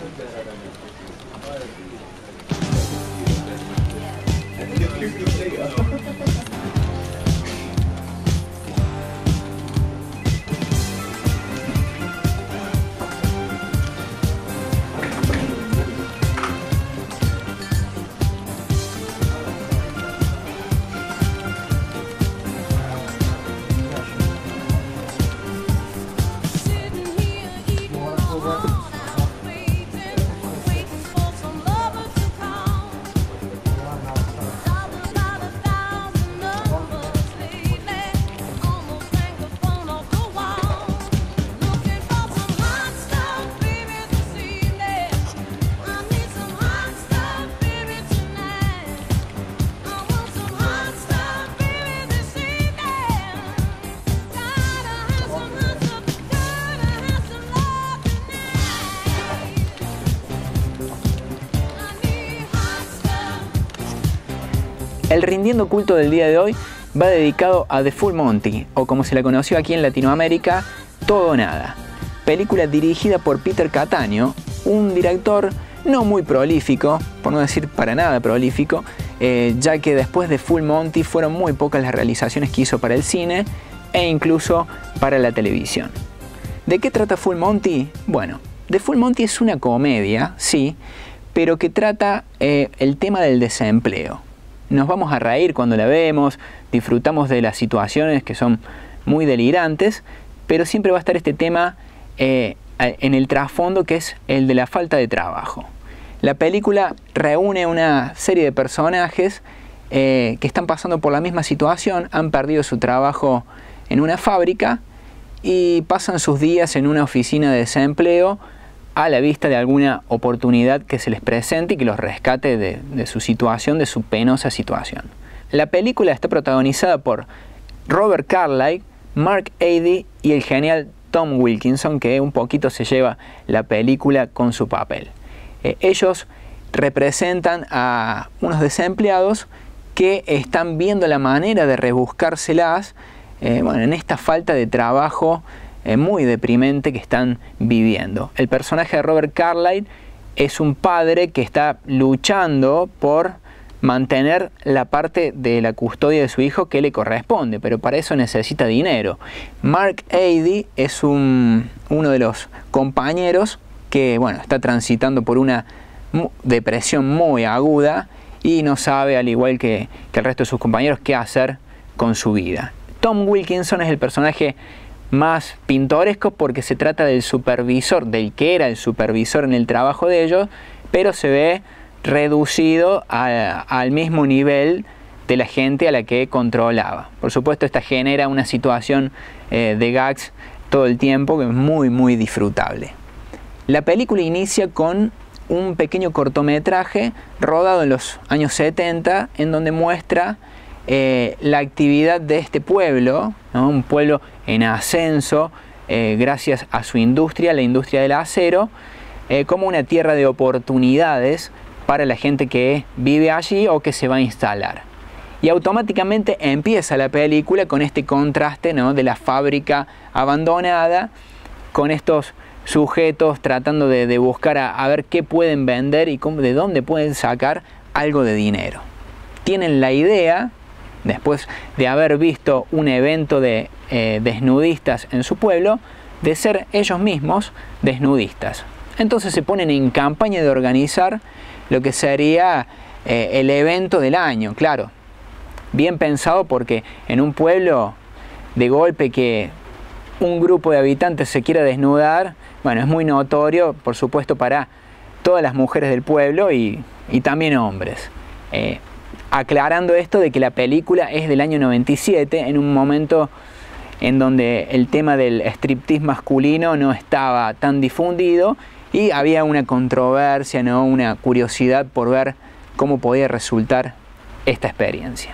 Thank you. El rindiendo culto del día de hoy va dedicado a The Full Monty, o como se la conoció aquí en Latinoamérica, Todo Nada. Película dirigida por Peter Catania, un director no muy prolífico, por no decir para nada prolífico, eh, ya que después de Full Monty fueron muy pocas las realizaciones que hizo para el cine e incluso para la televisión. ¿De qué trata Full Monty? Bueno, The Full Monty es una comedia, sí, pero que trata eh, el tema del desempleo nos vamos a reír cuando la vemos, disfrutamos de las situaciones que son muy delirantes, pero siempre va a estar este tema eh, en el trasfondo que es el de la falta de trabajo. La película reúne una serie de personajes eh, que están pasando por la misma situación, han perdido su trabajo en una fábrica y pasan sus días en una oficina de desempleo a la vista de alguna oportunidad que se les presente y que los rescate de, su situación, de su penosa situación. La película está protagonizada por Robert Carlyle, Mark Adey y el genial Tom Wilkinson, que un poquito se lleva la película con su papel. Eh, ellos representan a unos desempleados que están viendo la manera de rebuscárselas eh, en esta falta de trabajo eh, muy deprimente que están viviendo. El personaje de Robert Carlyle es un padre que está luchando por mantener la parte de la custodia de su hijo que le corresponde, pero para eso necesita dinero. Mark Adey es uno de los compañeros que bueno, está transitando por una depresión muy aguda y no sabe, al igual que, que el resto de sus compañeros, qué hacer con su vida. Tom Wilkinson es el personaje más pintoresco porque se trata del supervisor, del que era el supervisor en el trabajo de ellos, pero se ve reducido al mismo nivel de la gente a la que controlaba. Por supuesto, esta genera una situación eh, de gags todo el tiempo que es muy, muy disfrutable. La película inicia con un pequeño cortometraje rodado en los años 70 en donde muestra eh, la actividad de este pueblo, un pueblo en ascenso eh, gracias a su industria, la industria del acero, eh, como una tierra de oportunidades para la gente que vive allí o que se va a instalar. Y automáticamente empieza la película con este contraste de la fábrica abandonada, con estos sujetos tratando de, buscar a, ver qué pueden vender y de dónde pueden sacar algo de dinero. Tienen la idea después de haber visto un evento de eh, desnudistas en su pueblo, de ser ellos mismos desnudistas. Entonces se ponen en campaña de organizar lo que sería eh, el evento del año, claro. Bien pensado porque en un pueblo de golpe que un grupo de habitantes se quiera desnudar, bueno, es muy notorio, por supuesto, para todas las mujeres del pueblo y, también hombres. Eh, aclarando esto de que la película es del año 97, en un momento en donde el tema del striptease masculino no estaba tan difundido y había una controversia, ¿no? una curiosidad por ver cómo podía resultar esta experiencia.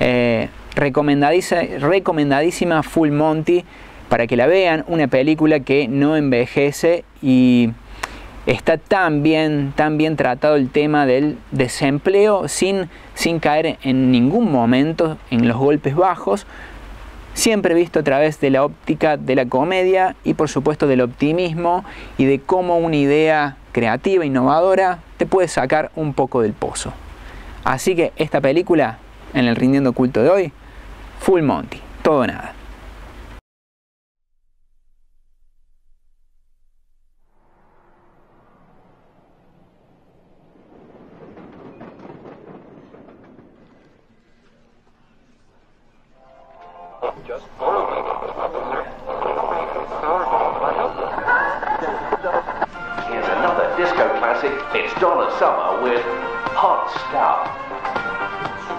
Eh, recomendadísima Full Monty para que la vean, una película que no envejece y está tan bien, tan bien tratado el tema del desempleo sin, sin caer en ningún momento en los golpes bajos, siempre visto a través de la óptica de la comedia y por supuesto del optimismo y de cómo una idea creativa, innovadora, te puede sacar un poco del pozo. Así que esta película, en el rindiendo culto de hoy, Full Monty, todo nada. summer with hot stuff.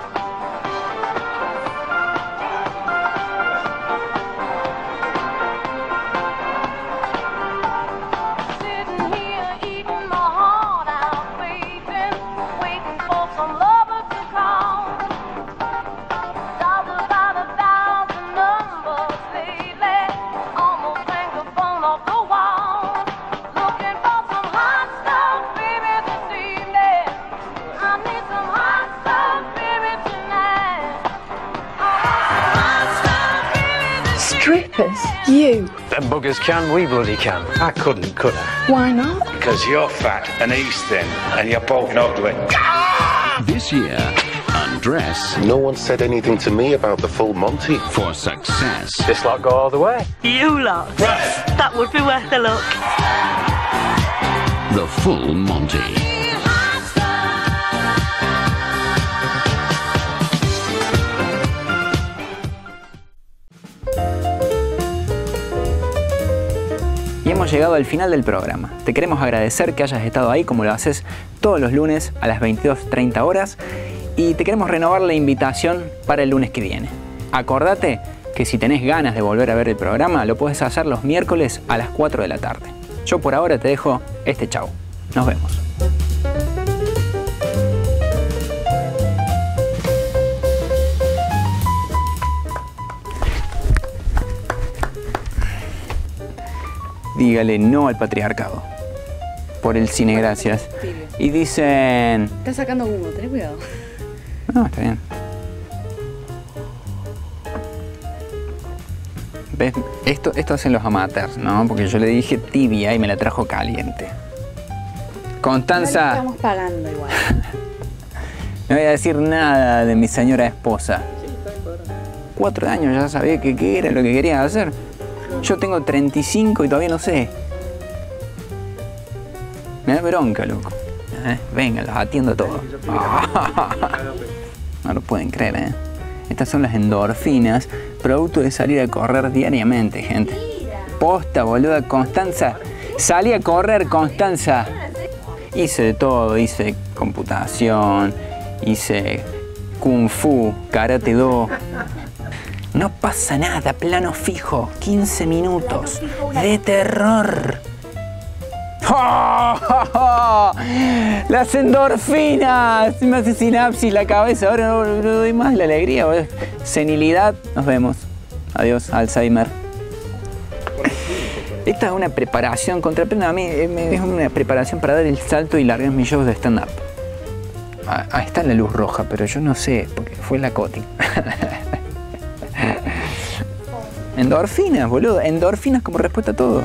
You. Them buggers can, we bloody can. I couldn't, could I? Why not? Because you're fat and he's thin and you're both ugly. This year, undress No one said anything to me about the full Monty. for success. This lot go all the way. You lot. That would be worth a look. The full Monty. Llegado al final del programa. Te queremos agradecer que hayas estado ahí como lo haces todos los lunes a las 22.30 horas y te queremos renovar la invitación para el lunes que viene. Acordate que si tenés ganas de volver a ver el programa lo puedes hacer los miércoles a las 4 de la tarde. Yo por ahora te dejo este chau. Nos vemos. Dígale no al patriarcado. Por el cine, gracias. Y dicen... Está sacando humo, ten cuidado. No, está bien. ¿Ves? Esto, esto hacen los amateurs, ¿no? Porque yo le dije tibia y me la trajo caliente. Constanza, Estamos pagando igual. no voy a decir nada de mi señora esposa. Cuatro años ya sabía que qué era lo que quería hacer. Yo tengo 35 y todavía no sé. Me da bronca, loco. Eh, Venga, los atiendo a todos. No lo pueden creer, ¿eh? Estas son las endorfinas, producto de salir a correr diariamente, gente. Posta, boluda, Constanza. Salí a correr, Constanza. Hice de todo, hice computación, hice kung fu, karate do. No pasa nada, plano fijo, 15 minutos de terror. ¡Oh! Las endorfinas, me hace sinapsis la cabeza, ahora no, no doy más la alegría. Senilidad, nos vemos. Adiós, Alzheimer. Esta es una preparación contra a mí eh, es una preparación para dar el salto y largar mis shows de stand-up. Ah, Ahí está la luz roja, pero yo no sé, porque fue la Coti. Endorfinas, boludo. Endorfinas como respuesta a todo.